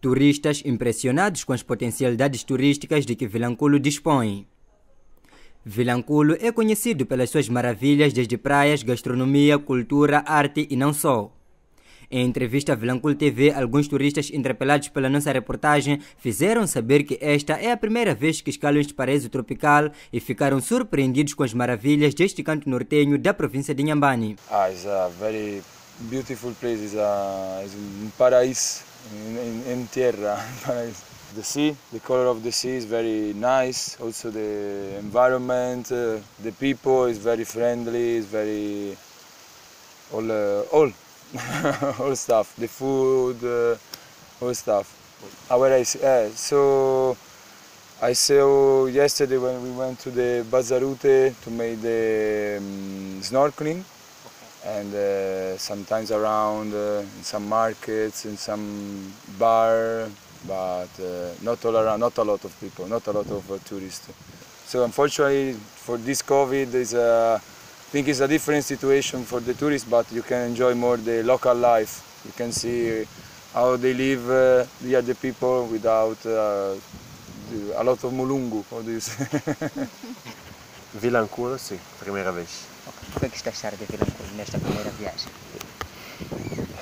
Turistas impressionados com as potencialidades turísticas de que Vilanculo dispõe. Vilanculo é conhecido pelas suas maravilhas desde praias, gastronomia, cultura, arte e não só. Em entrevista à Vilanculo TV, alguns turistas interpelados pela nossa reportagem fizeram saber que esta é a primeira vez que escalam este paraíso tropical e ficaram surpreendidos com as maravilhas deste canto nortenho da província de Inhambane. Ah, beautiful place. It's, a, it's un paraíso in, in, in terra. the sea, the color of the sea is very nice. Also the environment, uh, the people is very friendly. Is very all uh, all all stuff. The food, uh, all stuff. Our I uh, so I saw yesterday when we went to the Bazarute to make the um, snorkeling and uh, sometimes around uh, in some markets, in some bar, but uh, not all around, not a lot of people, not a lot of uh, tourists. So unfortunately for this COVID, is a, I think it's a different situation for the tourists, but you can enjoy more the local life. You can see how they live, uh, the other people without uh, a lot of mulungu, how do you say? Sim, primeira vez. O que é que a achar de Vilanculo nesta primeira viagem?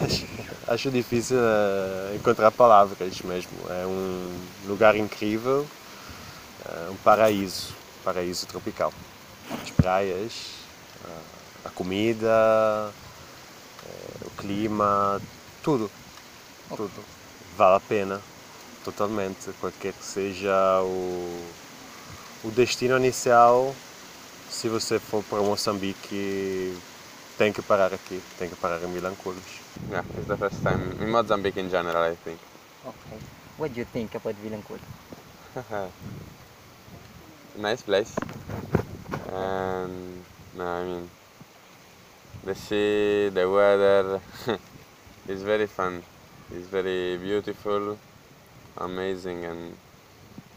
Acho, acho difícil uh, encontrar palavras mesmo. É um lugar incrível, uh, um paraíso, paraíso tropical. As praias, uh, a comida, o clima, tudo, tudo. Vale a pena, totalmente, qualquer que seja o, o destino inicial se você for para Moçambique, tem que parar aqui, tem que parar em Milanculos. Yeah, it's the first time in Mozambique in general, I think. Okay. What do you think about Vilanculo? nice place. And no, I mean, the sea, the weather, is very fun. It's very beautiful, amazing, and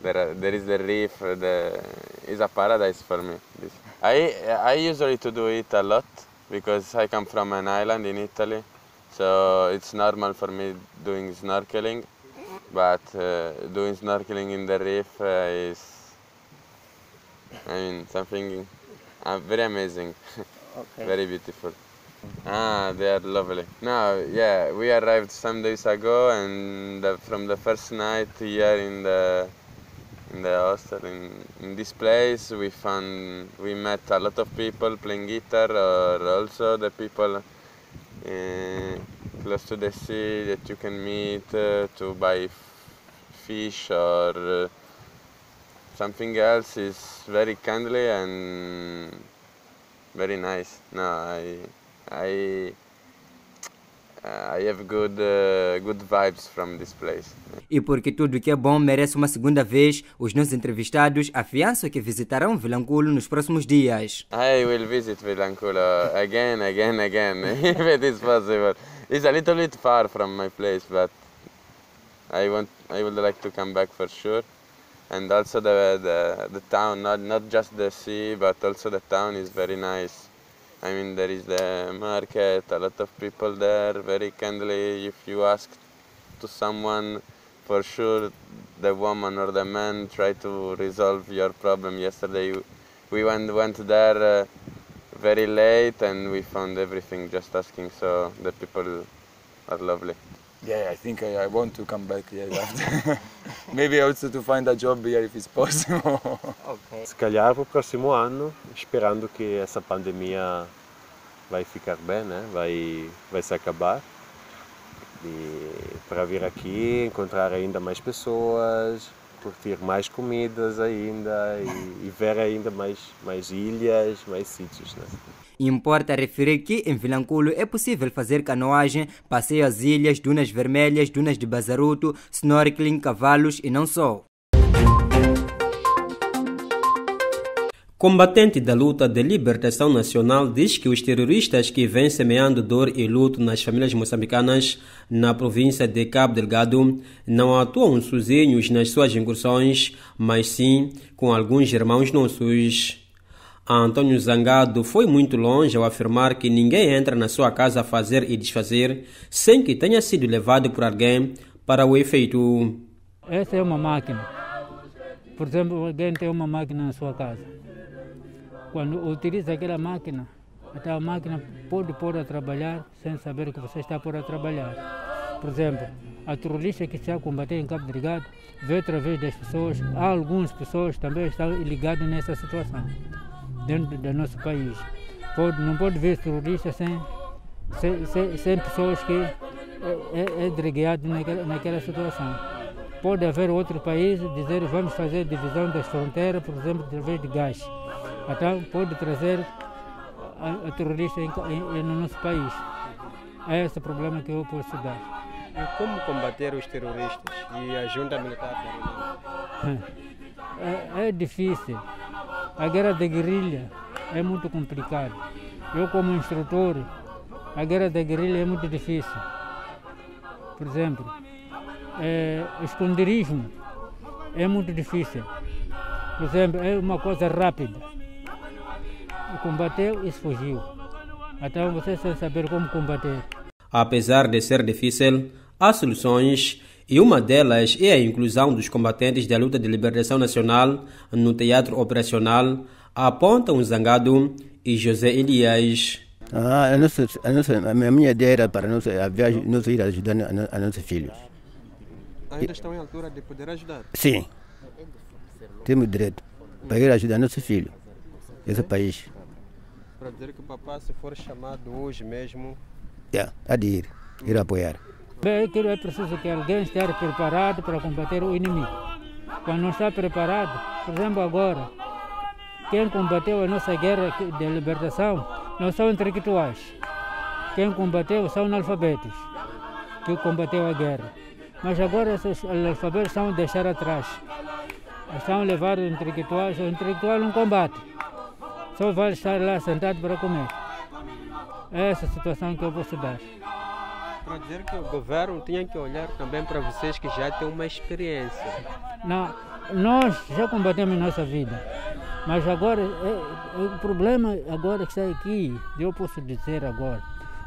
there, there is the reef. The is a paradise for me. This. I I usually to do it a lot because I come from an island in Italy, so it's normal for me doing snorkeling. But uh, doing snorkeling in the reef uh, is, I mean, something uh, very amazing, Okay. very beautiful. Ah, they are lovely. No, yeah, we arrived some days ago, and the, from the first night here in the in the hostel in, in this place we found we met a lot of people playing guitar or also the people uh, close to the sea that you can meet uh, to buy fish or uh, something else is very kindly and very nice. No i i I have good uh, good vibes from this place. E porque tudo que é bom merece uma segunda vez, os nossos entrevistados afiançam que visitarão Vilanculo nos próximos dias. I will visit Vilanculo again, again, again, if it is possible. It's a little bit far from my place, but I want, I would like to come back for sure. And also the the, the town, not not just the sea, but also the town is very nice. I mean, there is the market, a lot of people there, very kindly. If you ask to someone, for sure, the woman or the man try to resolve your problem. Yesterday, we went went there uh, very late and we found everything just asking. So the people are lovely. Yeah, I think I, I want to come back here after. Maybe also to find a job here if it's possible. Ok. Se calhar para o próximo ano, esperando que essa pandemia vai ficar bem, né? vai, vai se acabar. E para vir aqui, encontrar ainda mais pessoas, curtir mais comidas ainda e, e ver ainda mais, mais ilhas, mais sítios. Né? Importa referir que em Vilanculo é possível fazer canoagem, passeio às ilhas, dunas vermelhas, dunas de bazaruto, snorkeling, cavalos e não só. Combatente da luta de libertação nacional diz que os terroristas que vêm semeando dor e luto nas famílias moçambicanas na província de Cabo Delgado não atuam sozinhos nas suas incursões, mas sim com alguns irmãos nossos. Antônio Zangado foi muito longe ao afirmar que ninguém entra na sua casa a fazer e desfazer sem que tenha sido levado por alguém para o efeito. Essa é uma máquina. Por exemplo, alguém tem uma máquina na sua casa. Quando utiliza aquela máquina, até a máquina pode pôr a trabalhar sem saber que você está a pôr a trabalhar. Por exemplo, a terrorista que está a combater em Cabo Delgado vê através das pessoas, há algumas pessoas também estão ligadas nessa situação, dentro do nosso país. Pode, não pode ver terrorista sem, sem, sem, sem pessoas que é, é, é naquela, naquela situação. Pode haver outro país dizer vamos fazer divisão das fronteiras, por exemplo, através de gás. Então pode trazer a, a terrorista em, em, no nosso país. É esse o problema que eu posso dar. E como combater os terroristas e a junta militar? É, é difícil. A guerra da guerrilha é muito complicada. Eu como instrutor, a guerra da guerrilha é muito difícil. Por exemplo, é, esconderismo é muito difícil. Por exemplo, é uma coisa rápida. Combateu e fugiu. Então você sem saber como combater. Apesar de ser difícil, há soluções e uma delas é a inclusão dos combatentes da luta de libertação nacional no teatro operacional, apontam Zangado e José Elias. Ah, a, nossa, a, nossa, a minha ideia era para nós, a viagem, nós ir ajudar a, a nossos filhos. Ainda estão em altura de poder ajudar? Sim. Temos direito para ir ajudar nossos filhos, esse país. Para dizer que o papá, se for chamado hoje mesmo. Yeah, há de ir, ir apoiar. Bem, é preciso que alguém esteja preparado para combater o inimigo. Quando não está preparado, por exemplo, agora, quem combateu a nossa guerra de libertação não são intelectuais. Quem combateu são analfabetos, que combateu a guerra. Mas agora esses analfabetos estão a deixar atrás. Estão a levar os intelectuais, o intelectual não combate. Só vai estar lá sentado para comer. É essa a situação que eu posso dar. Para dizer que o governo tinha que olhar também para vocês que já têm uma experiência. Não, nós já combatemos nossa vida. Mas agora, é, é, o problema agora que está aqui, eu posso dizer agora,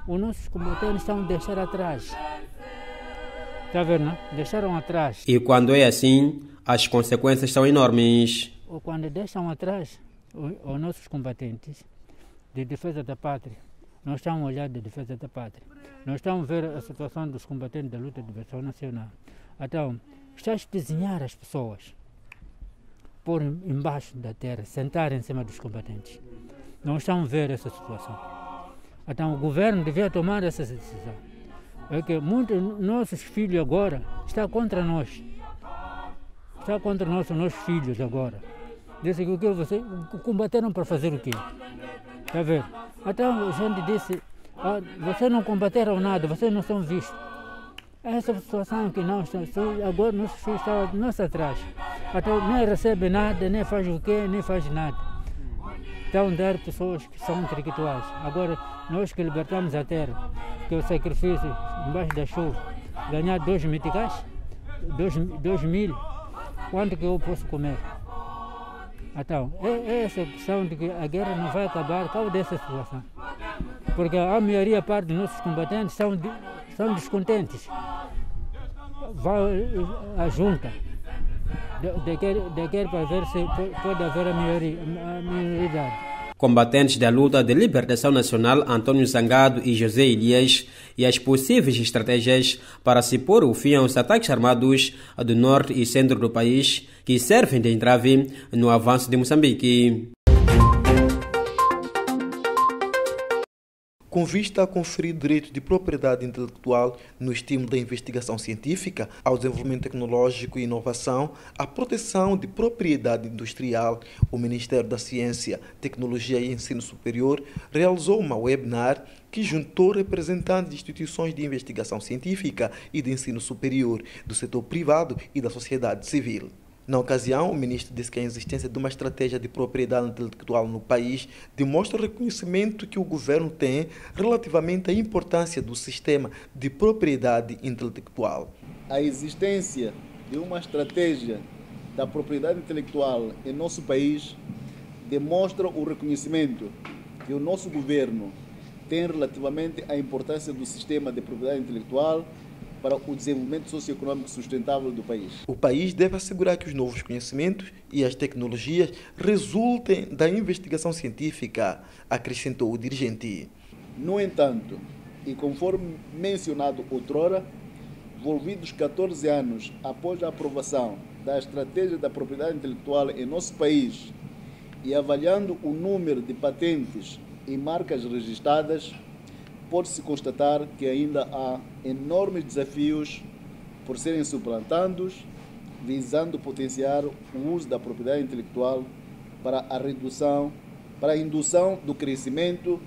os nossos combatentes estão a deixar atrás. Está vendo, não? Deixaram atrás. E quando é assim, as consequências são enormes. Ou quando deixam atrás os, os nossos combatentes de defesa da pátria, nós estamos a olhar de defesa da pátria. Nós estamos a ver a situação dos combatentes da luta de libertação nacional. Então, está a desenhar as pessoas, pôr embaixo da terra, sentar em cima dos combatentes. Nós estamos a ver essa situação. Então, o governo devia tomar essa decisão. É que muitos nossos filhos agora estão contra nós. Está contra nós, os nossos filhos agora. Disse que o que você combateram para fazer o quê? Está vendo? Então a gente disse, ah, vocês não combateram nada, vocês não são vistos. Essa situação que nós agora nossos filhos estão nós atrás. Então nem recebe nada, nem faz o quê, nem faz nada. Estão dar pessoas que são intelectuais. Agora nós que libertamos a terra, que o sacrifício embaixo da chuva, ganhar dois meticais, dois, dois mil, quanto que eu posso comer? Então, é essa questão de que a guerra não vai acabar por causa dessa situação. Porque a maioria parte dos nossos combatentes são, são descontentes. Vai a junta, de, de, de quer para ver se pode haver a maioria, a combatentes da luta de libertação nacional Antônio Zangado e José Elias e as possíveis estratégias para se pôr o fim aos ataques armados do norte e centro do país que servem de entrave no avanço de Moçambique. Com vista a conferir direitos de propriedade intelectual no estímulo da investigação científica, ao desenvolvimento tecnológico e inovação, à proteção de propriedade industrial, o Ministério da Ciência, Tecnologia e Ensino Superior realizou uma webinar que juntou representantes de instituições de investigação científica e de ensino superior, do setor privado e da sociedade civil. Na ocasião, o ministro disse que a existência de uma estratégia de propriedade intelectual no país demonstra o reconhecimento que o governo tem relativamente à importância do sistema de propriedade intelectual. A existência de uma estratégia da propriedade intelectual em nosso país demonstra o reconhecimento que o nosso governo tem relativamente à importância do sistema de propriedade intelectual para o desenvolvimento socioeconômico sustentável do país. O país deve assegurar que os novos conhecimentos e as tecnologias resultem da investigação científica, acrescentou o dirigente. No entanto, e conforme mencionado outrora, envolvidos 14 anos após a aprovação da estratégia da propriedade intelectual em nosso país e avaliando o número de patentes e marcas registradas, pode-se constatar que ainda há enormes desafios por serem suplantados, visando potenciar o uso da propriedade intelectual para a redução, para a indução do crescimento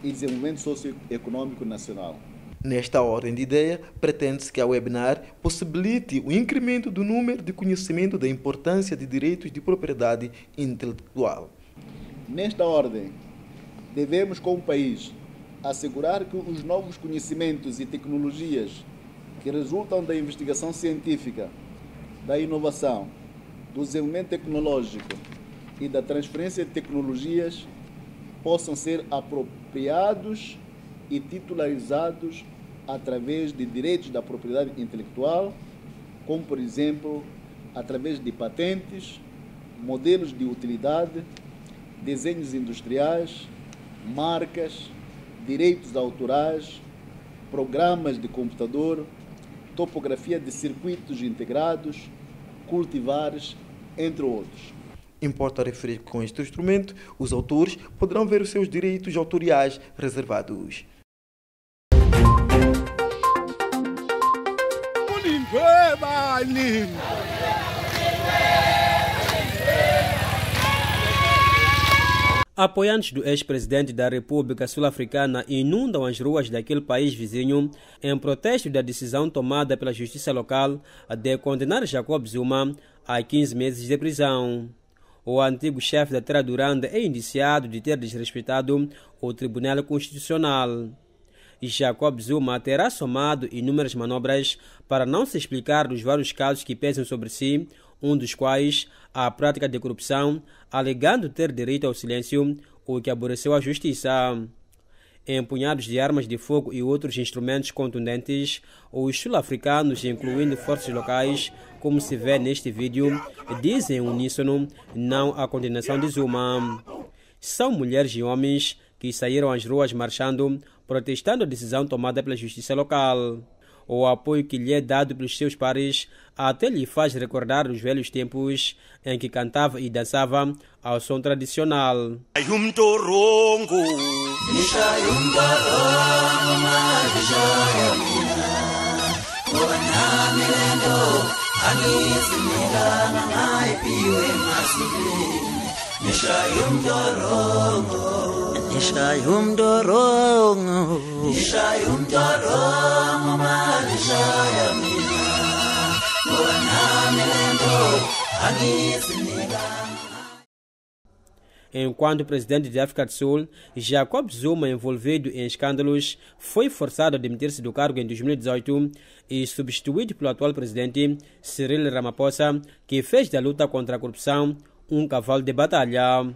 e desenvolvimento socioeconômico nacional. Nesta ordem de ideia, pretende-se que a webinar possibilite o incremento do número de conhecimento da importância de direitos de propriedade intelectual. Nesta ordem, devemos, como país, assegurar que os novos conhecimentos e tecnologias que resultam da investigação científica, da inovação, do desenvolvimento tecnológico e da transferência de tecnologias possam ser apropriados e titularizados através de direitos da propriedade intelectual, como por exemplo, através de patentes, modelos de utilidade, desenhos industriais, marcas, direitos autorais, programas de computador, topografia de circuitos integrados, cultivares, entre outros. Importa referir que com este instrumento, os autores poderão ver os seus direitos autoriais reservados. Apoiantes do ex-presidente da República Sul-Africana inundam as ruas daquele país vizinho em protesto da decisão tomada pela justiça local de condenar Jacob Zuma a 15 meses de prisão. O antigo chefe da Terra Duranda é indiciado de ter desrespeitado o Tribunal Constitucional. Jacob Zuma terá somado inúmeras manobras para não se explicar dos vários casos que pesam sobre si, um dos quais a prática de corrupção, alegando ter direito ao silêncio, o que aborreceu a justiça. Empunhados de armas de fogo e outros instrumentos contundentes, os sul-africanos, incluindo forças locais, como se vê neste vídeo, dizem uníssono não à condenação de Zuma. São mulheres e homens que saíram às ruas marchando, protestando a decisão tomada pela justiça local. O apoio que lhe é dado pelos seus pares. Até lhe faz recordar os velhos tempos em que cantava e dançava ao som tradicional. Nishai umdorongo Wana milendo Agisinika Enquanto o presidente de África do Sul, Jacob Zuma, envolvido em escândalos, foi forçado a demitir-se do cargo em 2018 e substituído pelo atual presidente Cyril Ramaphosa, que fez da luta contra a corrupção um cavalo de batalha.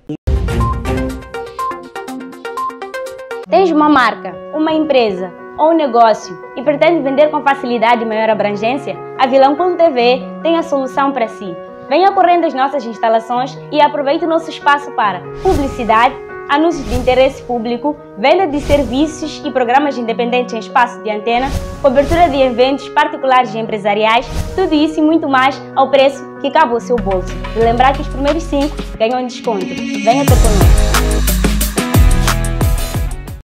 Tens uma marca, uma empresa ou um negócio e pretende vender com facilidade e maior abrangência? A Vilanculo TV tem a solução para si. Venha correndo às nossas instalações e aproveite o nosso espaço para publicidade, anúncios de interesse público, venda de serviços e programas independentes em espaço de antena, cobertura de eventos particulares e empresariais, tudo isso e muito mais ao preço que cabe ao seu bolso. E lembrar que os primeiros cinco ganham desconto. Venha ter conosco.